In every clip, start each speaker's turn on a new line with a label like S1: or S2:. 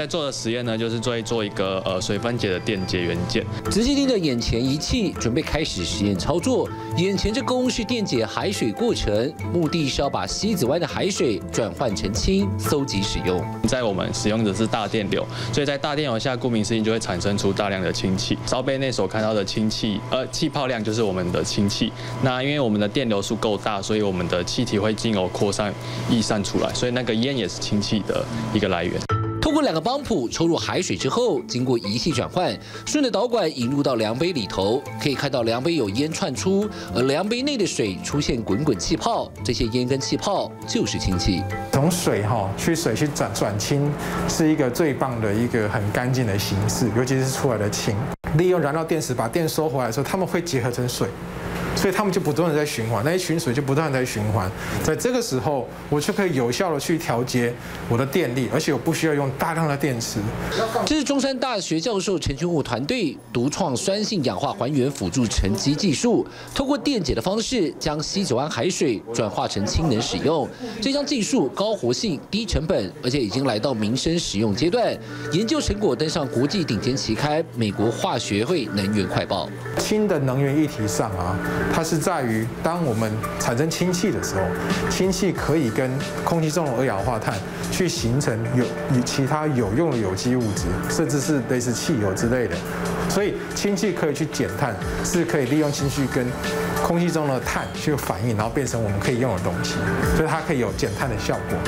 S1: 在做的实验呢，就是做做一个呃水分解的电解元件。
S2: 直接盯着眼前仪器，准备开始实验操作。眼前这公是电解海水过程，目的是要把西子湾的海水转换成氢，搜集使用。
S1: 在我们使用的是大电流，所以在大电流下，顾名思义就会产生出大量的氢气。烧杯内所看到的氢气，呃，气泡量就是我们的氢气。那因为我们的电流数够大，所以我们的气体会经由扩散逸散出来，所以那个烟也是氢气的一个来源。
S2: 通过两个泵浦抽入海水之后，经过仪器转换，顺着导管引入到量杯里头，可以看到量杯有烟窜出，而量杯内的水出现滚滚气泡，这些烟跟气泡就是氢气。
S3: 从水哈去水去转转氢，是一个最棒的一个很干净的形式，尤其是出来的氢，利用燃料电池把电收回来的时候，它们会结合成水。所以他们就不断的在循环，那一群水就不断在循环，在这个时候，我就可以有效的去调节我的电力，而且我不需要用大量的电池。
S2: 这是中山大学教授陈群武团队独创酸性氧化还原辅助沉积技术，通过电解的方式将西九湾海水转化成氢能使用。这项技术高活性、低成本，而且已经来到民生使用阶段。研究成果登上国际顶尖期刊《美国化学会能源快报》。
S3: 氢的能源议题上啊。它是在于，当我们产生氢气的时候，氢气可以跟空气中的二氧化碳去形成有与其他有用的有机物质，甚至是类似汽油之类的。所以氢气可以去减碳，是可以利用氢气跟空气中的碳去反应，然后变成我们可以用的东西，所以它可以有减碳的效果。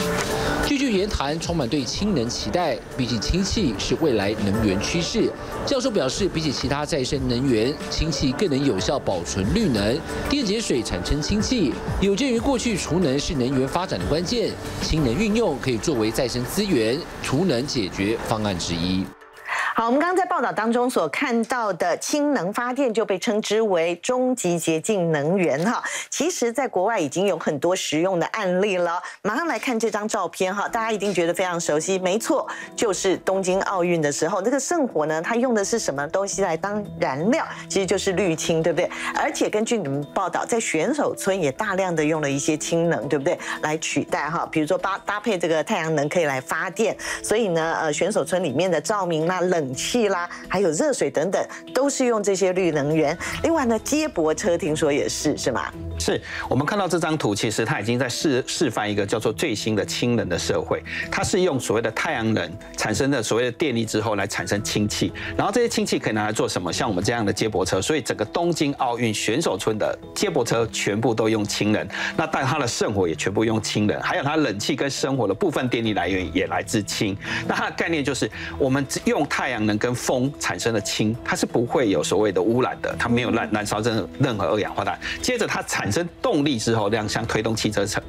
S2: 句句言谈充满对氢能期待，毕竟氢气是未来能源趋势。教授表示，比起其他再生能源，氢气更能有效保存绿能。电解水产生氢气，有鉴于过去储能是能源发展的关键，氢能运用可以作为再生资源储能解决方案之一。
S4: 好，我们刚刚在报道当中所看到的氢能发电就被称之为终极洁净能源哈。其实，在国外已经有很多实用的案例了。马上来看这张照片哈，大家一定觉得非常熟悉。没错，就是东京奥运的时候，这个圣火呢，它用的是什么东西来当燃料？其实就是氯氢，对不对？而且根据你们报道，在选手村也大量的用了一些氢能，对不对？来取代哈，比如说搭搭配这个太阳能可以来发电。所以呢，呃，选手村里面的照明啦、冷冷气啦，还有热水等等，都是用这些绿能源。另外呢，接驳车听说也是，是吗？
S5: 是我们看到这张图，其实它已经在示示范一个叫做最新的氢能的社会。它是用所谓的太阳能产生的所谓的电力之后来产生氢气，然后这些氢气可以拿来做什么？像我们这样的接驳车。所以整个东京奥运选手村的接驳车全部都用氢能，那但它的圣火也全部用氢能，还有它冷气跟生活的部分电力来源也来自氢。那它的概念就是我们用太能跟风产生的氢，它是不会有所谓的污染的，它没有燃燃烧任任何二氧化碳。接着它产生动力之后，亮相推动汽车车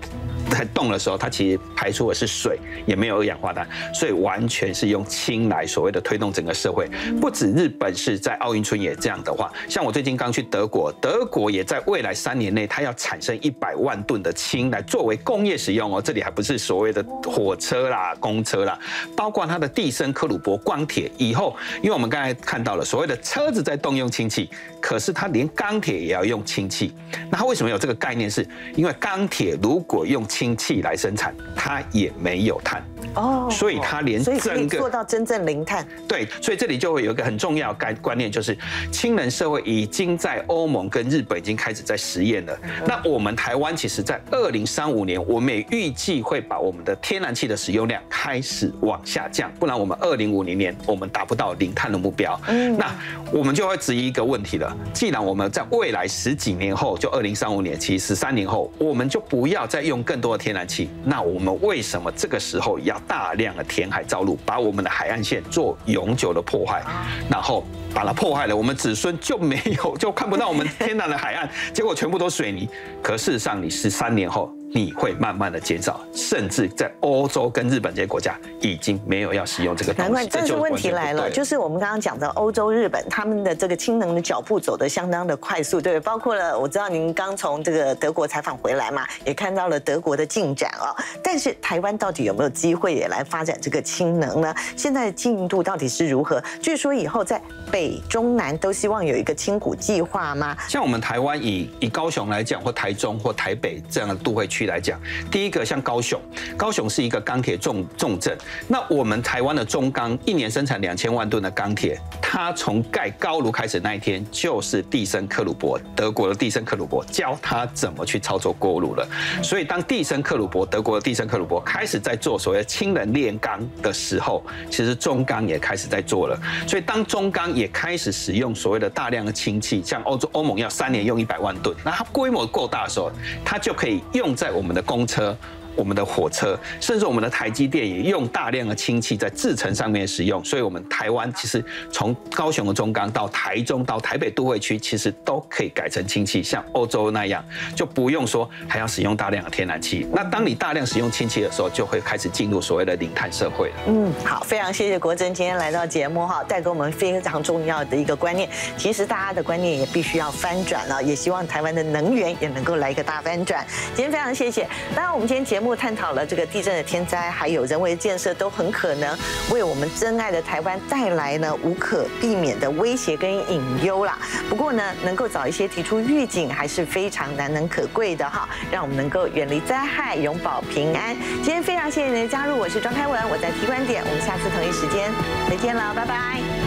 S5: 在动的时候，它其实排出的是水，也没有二氧化碳，所以完全是用氢来所谓的推动整个社会。不止日本是在奥运村也这样的话，像我最近刚去德国，德国也在未来三年内，它要产生一百万吨的氢来作为工业使用哦。这里还不是所谓的火车啦、公车啦，包括它的蒂森克鲁伯钢铁以后，因为我们刚才看到了所谓的车子在动用氢气，可是它连钢铁也要用氢气，那它为什么有这个概念？是因为钢铁如果用氢氢气来生产，它也没有碳。哦，所以它连整个
S4: 做到真正零碳。
S5: 对，所以这里就会有一个很重要概观念，就是氢能社会已经在欧盟跟日本已经开始在实验了。那我们台湾其实，在二零三五年，我们也预计会把我们的天然气的使用量开始往下降，不然我们二零五零年我们达不到零碳的目标。嗯，那我们就会质疑一个问题了：既然我们在未来十几年后，就二零三五年，其实十三年后，我们就不要再用更多的。天然气，那我们为什么这个时候要大量的填海造陆，把我们的海岸线做永久的破坏，然后把它破坏了，我们子孙就没有就看不到我们天然的海岸，结果全部都水泥。可事实上，你十三年后。你会慢慢的减少，甚至在欧洲跟日本这些国家已经没有要使用这个东西。难怪，
S4: 但是问题来了，就是我们刚刚讲的欧洲、日本，他们的这个氢能的脚步走得相当的快速，对，包括了我知道您刚从这个德国采访回来嘛，也看到了德国的进展啊。但是台湾到底有没有机会也来发展这个氢能呢？现在的进度到底是如何？据说以后在北中南都希望有一个氢谷计划吗？
S5: 像我们台湾以以高雄来讲，或台中或台北这样的都会区。来讲，第一个像高雄，高雄是一个钢铁重重镇。那我们台湾的中钢一年生产两千万吨的钢铁，它从盖高炉开始那一天，就是蒂森克鲁伯，德国的蒂森克鲁伯教他怎么去操作锅炉了。所以当蒂森克鲁伯，德国的蒂森克鲁伯开始在做所谓的氢能炼钢的时候，其实中钢也开始在做了。所以当中钢也开始使用所谓的大量的氢气，像欧洲欧盟要三年用一百万吨，那它规模够大的时候，它就可以用在我们的公车。我们的火车，甚至我们的台积电也用大量的氢气在制程上面使用，所以，我们台湾其实从高雄的中钢到台中到台北都会区，其实都可以改成氢气，像欧洲那样，就不用说还要使用大量的天然气。那当你大量使用氢气的时候，就会开始进入所谓的零碳社会了。
S4: 嗯，好，非常谢谢国珍今天来到节目哈，带给我们非常重要的一个观念。其实大家的观念也必须要翻转了，也希望台湾的能源也能够来一个大翻转。今天非常谢谢。当然，我们今天节目目探讨了这个地震的天灾，还有人为建设，都很可能为我们珍爱的台湾带来呢无可避免的威胁跟隐忧啦。不过呢，能够早一些提出预警，还是非常难能可贵的哈，让我们能够远离灾害，永保平安。今天非常谢谢您的加入，我是庄开文，我在提观点，我们下次同一时间再见了，拜拜。